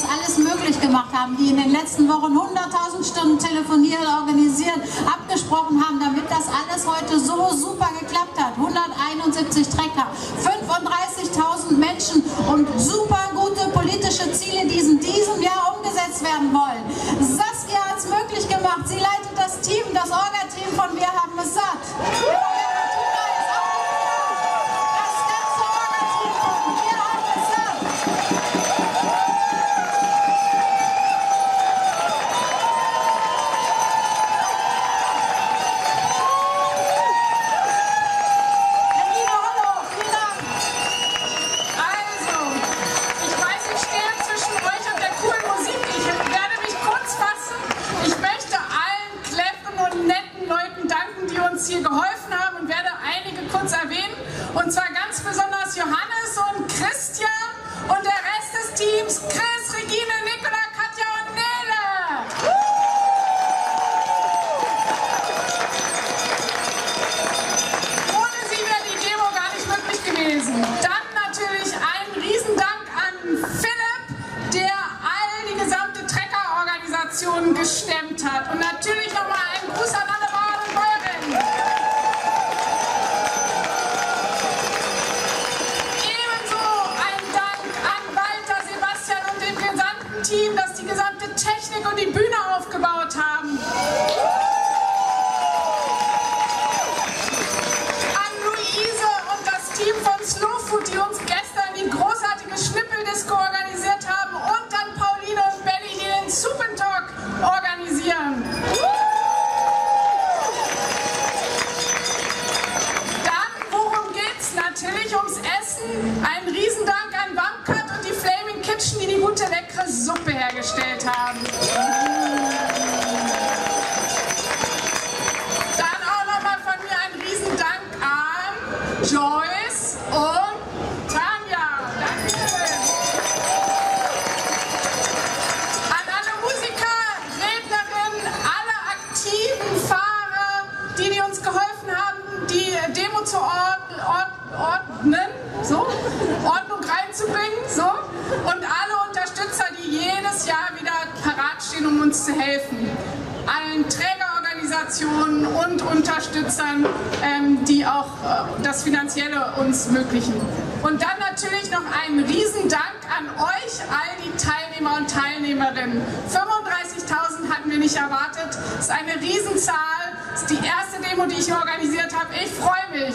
uns alles möglich gemacht haben, die in den letzten Wochen 100.000 Stunden telefoniert, organisiert, abgesprochen haben, damit das alles heute so super geklappt hat. 171 Trecker, 35.000 Menschen und super gute politische Ziele, die in diesem Jahr umgesetzt werden wollen. Saskia hat es möglich gemacht. Sie leitet das Team, das Orga-Team von Wir haben es satt. uns hier geholfen haben und werde einige kurz erwähnen. Und zwar ganz besonders Johannes. Technik und die Bühne aufgebaut haben. An Luise und das Team von Slowfood, die uns gestern die großartige Schnippeldisco organisiert haben. Und an Pauline und Belly, die den Supentalk organisieren. Dann, worum geht's? Natürlich ums Essen. Ein Riesendank an Bamkat und die Flaming Kitchen, die die gute leckere Suppe hergestellt haben. Joyce und Tanja. Dankeschön. An alle Musiker, Rednerinnen, alle aktiven Fahrer, die, die uns geholfen haben, die äh, Demo zu ordnen, ordnen so, Ordnung reinzubringen, so, und alle Unterstützer, die jedes Jahr wieder parat stehen, um uns zu helfen. Allen Tränen Organisationen und Unterstützern, ähm, die auch äh, das Finanzielle uns möglichen. Und dann natürlich noch einen Riesendank an euch, all die Teilnehmer und Teilnehmerinnen. 35.000 hatten wir nicht erwartet. Das ist eine Riesenzahl. Das ist die erste Demo, die ich organisiert habe. Ich freue mich.